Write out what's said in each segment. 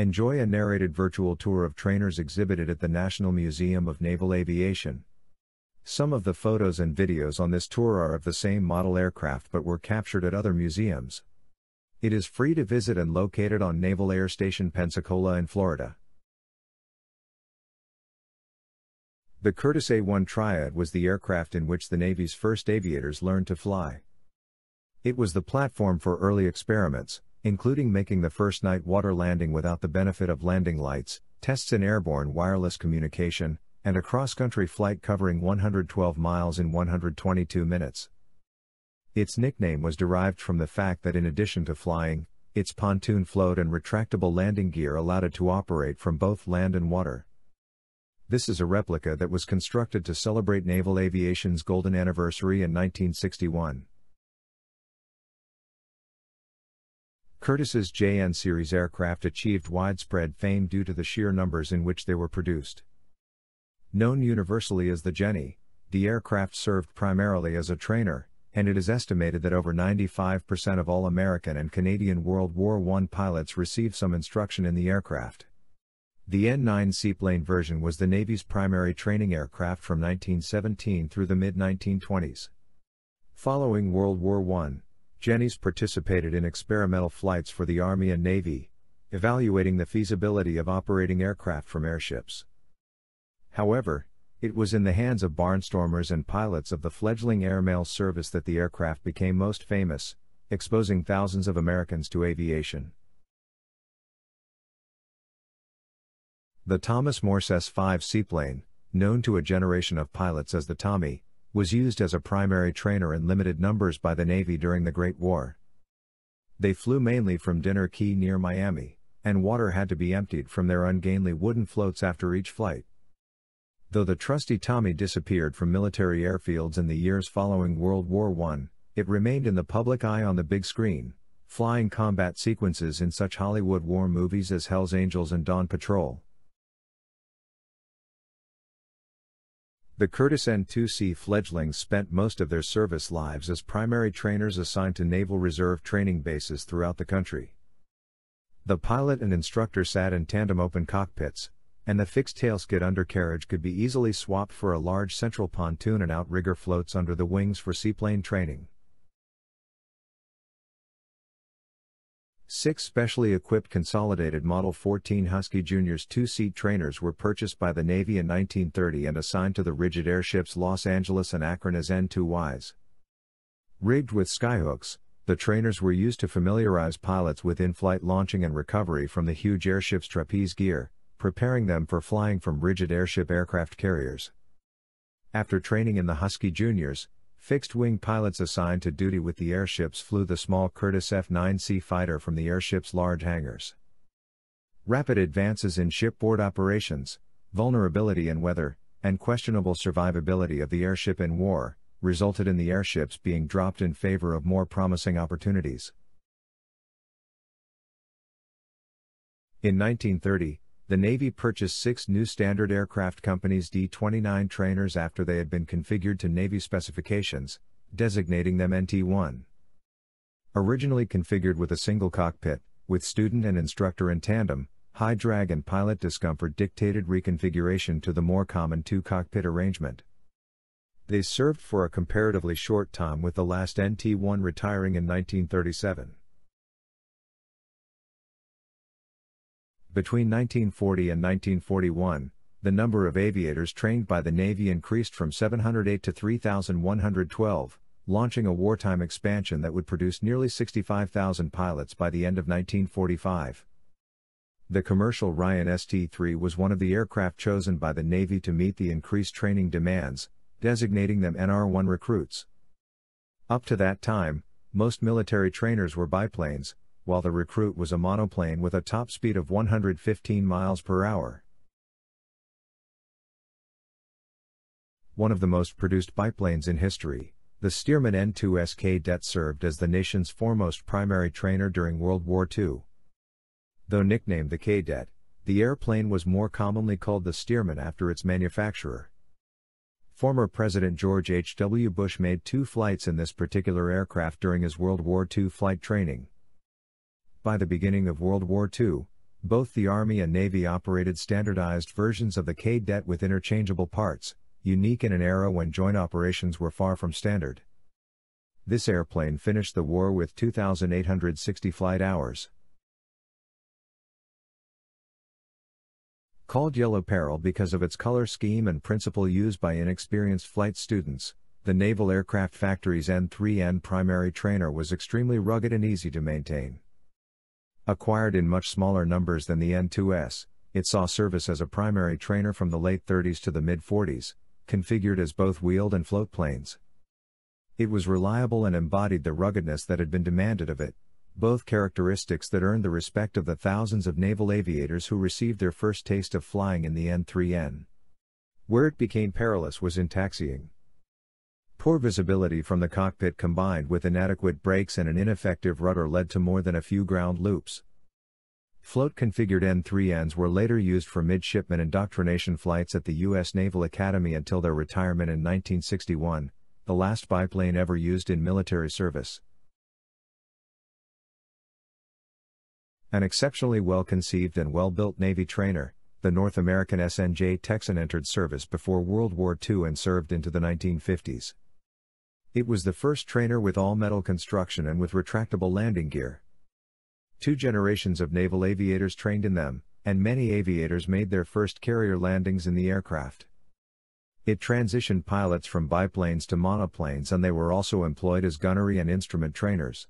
Enjoy a narrated virtual tour of trainers exhibited at the National Museum of Naval Aviation. Some of the photos and videos on this tour are of the same model aircraft but were captured at other museums. It is free to visit and located on Naval Air Station Pensacola in Florida. The Curtiss A-1 Triad was the aircraft in which the Navy's first aviators learned to fly. It was the platform for early experiments, including making the first night water landing without the benefit of landing lights, tests in airborne wireless communication, and a cross country flight covering 112 miles in 122 minutes. Its nickname was derived from the fact that in addition to flying, its pontoon float and retractable landing gear allowed it to operate from both land and water. This is a replica that was constructed to celebrate naval aviation's golden anniversary in 1961. Curtiss's JN series aircraft achieved widespread fame due to the sheer numbers in which they were produced. Known universally as the Jenny, the aircraft served primarily as a trainer, and it is estimated that over 95% of all American and Canadian World War I pilots received some instruction in the aircraft. The N9 seaplane version was the Navy's primary training aircraft from 1917 through the mid 1920s. Following World War I, Jennies participated in experimental flights for the Army and Navy, evaluating the feasibility of operating aircraft from airships. However, it was in the hands of barnstormers and pilots of the fledgling airmail service that the aircraft became most famous, exposing thousands of Americans to aviation. The Thomas Morse S-5 seaplane, known to a generation of pilots as the Tommy, was used as a primary trainer in limited numbers by the Navy during the Great War. They flew mainly from Dinner Key near Miami, and water had to be emptied from their ungainly wooden floats after each flight. Though the trusty Tommy disappeared from military airfields in the years following World War I, it remained in the public eye on the big screen, flying combat sequences in such Hollywood war movies as Hell's Angels and Dawn Patrol. The Curtiss N-2C fledglings spent most of their service lives as primary trainers assigned to Naval Reserve training bases throughout the country. The pilot and instructor sat in tandem open cockpits, and the fixed tailskid undercarriage could be easily swapped for a large central pontoon and outrigger floats under the wings for seaplane training. Six specially equipped Consolidated Model 14 Husky Juniors two-seat trainers were purchased by the Navy in 1930 and assigned to the rigid airships Los Angeles and Akron as N2Ys. Rigged with skyhooks, the trainers were used to familiarize pilots with in-flight launching and recovery from the huge airship's trapeze gear, preparing them for flying from rigid airship aircraft carriers. After training in the Husky Juniors, Fixed wing pilots assigned to duty with the airships flew the small Curtiss F 9C fighter from the airship's large hangars. Rapid advances in shipboard operations, vulnerability in weather, and questionable survivability of the airship in war resulted in the airships being dropped in favor of more promising opportunities. In 1930, the Navy purchased six new Standard Aircraft Company's D 29 trainers after they had been configured to Navy specifications, designating them NT 1. Originally configured with a single cockpit, with student and instructor in tandem, high drag and pilot discomfort dictated reconfiguration to the more common two cockpit arrangement. They served for a comparatively short time with the last NT 1 retiring in 1937. Between 1940 and 1941, the number of aviators trained by the Navy increased from 708 to 3,112, launching a wartime expansion that would produce nearly 65,000 pilots by the end of 1945. The commercial Ryan ST-3 was one of the aircraft chosen by the Navy to meet the increased training demands, designating them NR-1 recruits. Up to that time, most military trainers were biplanes, while the recruit was a monoplane with a top speed of 115 miles per hour. One of the most produced biplanes in history, the Stearman N2S Kaydet served as the nation's foremost primary trainer during World War II. Though nicknamed the Kaydet, the airplane was more commonly called the Stearman after its manufacturer. Former President George H.W. Bush made two flights in this particular aircraft during his World War II flight training. By the beginning of World War II, Both the Army and Navy operated standardized versions of the Kaydet with interchangeable parts, unique in an era when joint operations were far from standard. This airplane finished the war with 2,860 flight hours. Called Yellow Peril because of its color scheme and principle used by inexperienced flight students, the Naval Aircraft Factory's N3N primary trainer was extremely rugged and easy to maintain. Acquired in much smaller numbers than the N2S, it saw service as a primary trainer from the late 30s to the mid 40s, configured as both wheeled and float planes. It was reliable and embodied the ruggedness that had been demanded of it, both characteristics that earned the respect of the thousands of naval aviators who received their first taste of flying in the N3N. Where it became perilous was in taxiing. Poor visibility from the cockpit combined with inadequate brakes and an ineffective rudder led to more than a few ground loops. Float configured N3Ns were later used for midshipman indoctrination flights at the U.S. Naval Academy until their retirement in 1961, the last biplane ever used in military service. An exceptionally well conceived and well built Navy trainer, the North American SNJ Texan entered service before World War II and served into the 1950s. It was the first trainer with all metal construction and with retractable landing gear. Two generations of naval aviators trained in them, and many aviators made their first carrier landings in the aircraft. It transitioned pilots from biplanes to monoplanes and they were also employed as gunnery and instrument trainers.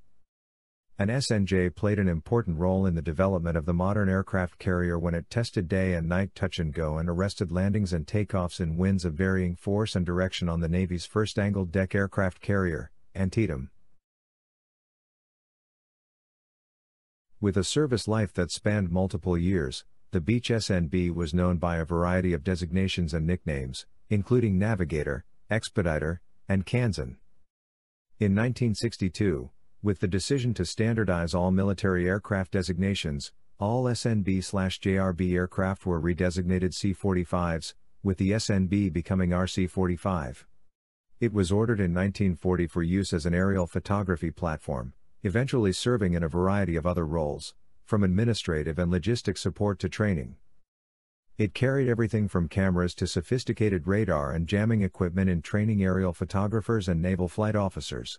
An SNJ played an important role in the development of the modern aircraft carrier when it tested day and night touch and go and arrested landings and takeoffs in winds of varying force and direction on the Navy's first angled deck aircraft carrier, Antietam. With a service life that spanned multiple years, the Beech SNB was known by a variety of designations and nicknames, including Navigator, Expeditor, and Kansan. In 1962, with the decision to standardize all military aircraft designations, all SNB/JRB aircraft were redesignated C-45s, with the SNB becoming RC-45. It was ordered in 1940 for use as an aerial photography platform, eventually serving in a variety of other roles, from administrative and logistic support to training. It carried everything from cameras to sophisticated radar and jamming equipment in training aerial photographers and naval flight officers.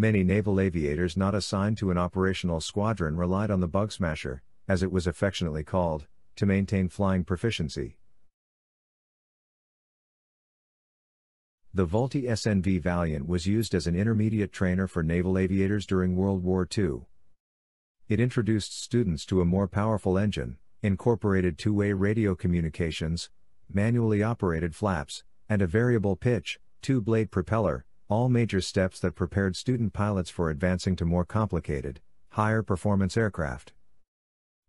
Many naval aviators not assigned to an operational squadron relied on the bug smasher, as it was affectionately called, to maintain flying proficiency. The Vultee SNV Valiant was used as an intermediate trainer for naval aviators during World War II. It introduced students to a more powerful engine, incorporated two way radio communications, manually operated flaps, and a variable pitch, two blade propeller, all major steps that prepared student pilots for advancing to more complicated, higher performance aircraft.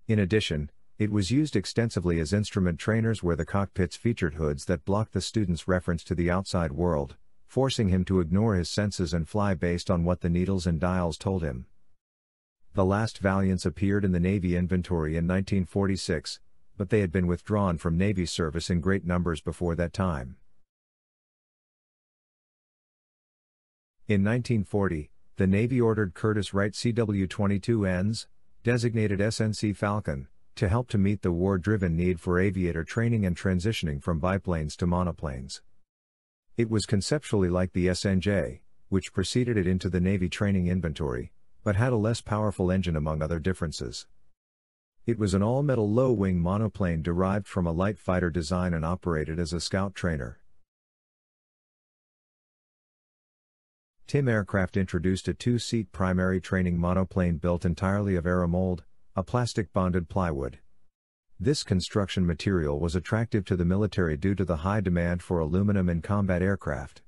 In addition, it was used extensively as instrument trainers where the cockpits featured hoods that blocked the student's reference to the outside world, forcing him to ignore his senses and fly based on what the needles and dials told him. The last Valiants appeared in the Navy inventory in 1946, but they had been withdrawn from Navy service in great numbers before that time. In 1940, the Navy ordered Curtiss Wright CW-22Ns, designated SNC Falcon, to help to meet the war-driven need for aviator training and transitioning from biplanes to monoplanes. It was conceptually like the SNJ, which preceded it into the Navy training inventory, but had a less powerful engine among other differences. It was an all-metal low-wing monoplane derived from a light fighter design and operated as a scout trainer. Timm Aircraft introduced a two-seat primary training monoplane built entirely of aeromold, a plastic bonded plywood. This construction material was attractive to the military due to the high demand for aluminum in combat aircraft.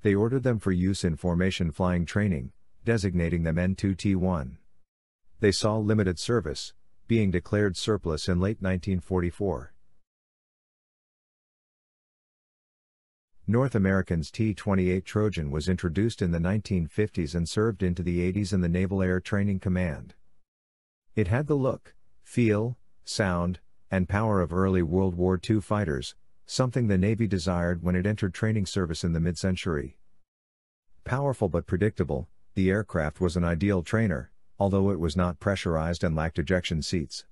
They ordered them for use in formation flying training, designating them N2T1. They saw limited service, being declared surplus in late 1944. North American's T-28 Trojan was introduced in the 1950s and served into the 80s in the Naval Air Training Command. It had the look, feel, sound, and power of early World War II fighters, something the Navy desired when it entered training service in the mid century. Powerful but predictable, the aircraft was an ideal trainer, although it was not pressurized and lacked ejection seats.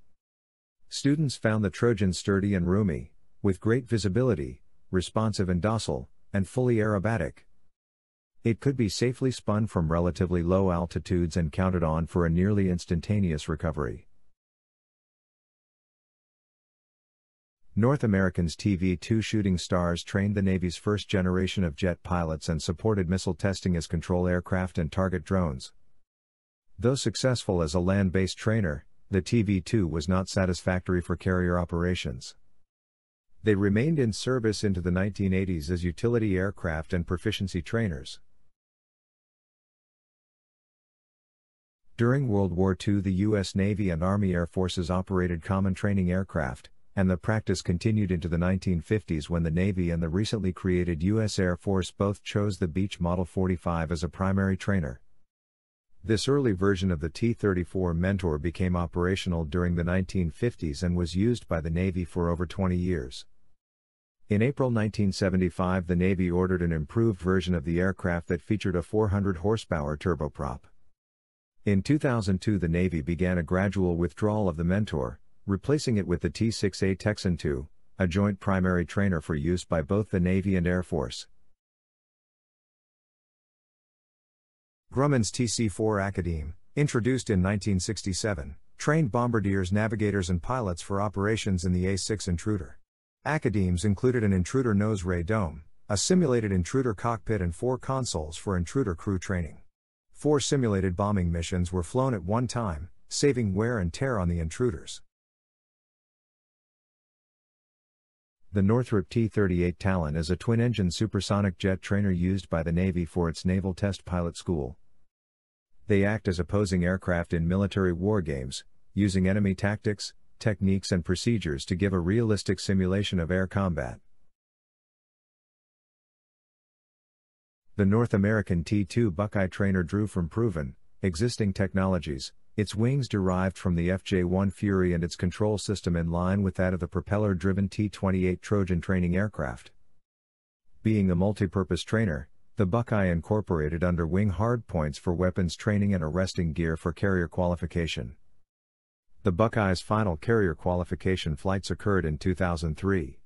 Students found the Trojan sturdy and roomy, with great visibility, responsive and docile, and fully aerobatic. It could be safely spun from relatively low altitudes and counted on for a nearly instantaneous recovery. North American's TV-2 Shooting Stars trained the Navy's first generation of jet pilots and supported missile testing as control aircraft and target drones. Though successful as a land-based trainer, the TV-2 was not satisfactory for carrier operations. They remained in service into the 1980s as utility aircraft and proficiency trainers. During World War II, the U.S. Navy and Army Air Forces operated common training aircraft, and the practice continued into the 1950s when the Navy and the recently created U.S. Air Force both chose the Beech Model 45 as a primary trainer. This early version of the T 34 Mentor became operational during the 1950s and was used by the Navy for over 20 years. In April 1975, the Navy ordered an improved version of the aircraft that featured a 400 horsepower turboprop. In 2002, the Navy began a gradual withdrawal of the Mentor, replacing it with the T-6A Texan II, a joint primary trainer for use by both the Navy and Air Force. Grumman's TC-4 Academe, introduced in 1967, trained bombardiers, navigators and pilots for operations in the A-6 Intruder. Academes included an intruder nose radome, a simulated intruder cockpit and four consoles for intruder crew training. Four simulated bombing missions were flown at one time, saving wear and tear on the intruders. The Northrop T 38 Talon is a twin engine supersonic jet trainer used by the Navy for its Naval Test Pilot School. They act as opposing aircraft in military war games, using enemy tactics, techniques, and procedures to give a realistic simulation of air combat. The North American T 2 Buckeye trainer drew from proven, existing technologies, its wings derived from the FJ-1 Fury and its control system in line with that of the propeller-driven T-28 Trojan training aircraft. Being a multi-purpose trainer, the Buckeye incorporated under-wing hardpoints for weapons training and arresting gear for carrier qualification. The Buckeye's final carrier qualification flights occurred in 2003.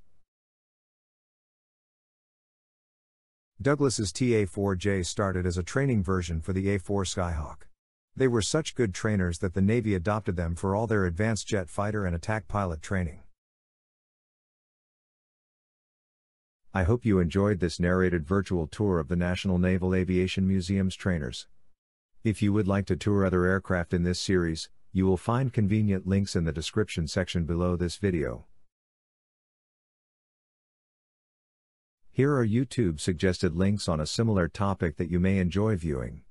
Douglas's TA-4J started as a training version for the A-4 Skyhawk. They were such good trainers that the Navy adopted them for all their advanced jet fighter and attack pilot training. I hope you enjoyed this narrated virtual tour of the National Naval Aviation Museum's trainers. If you would like to tour other aircraft in this series, you will find convenient links in the description section below this video. Here are YouTube suggested links on a similar topic that you may enjoy viewing.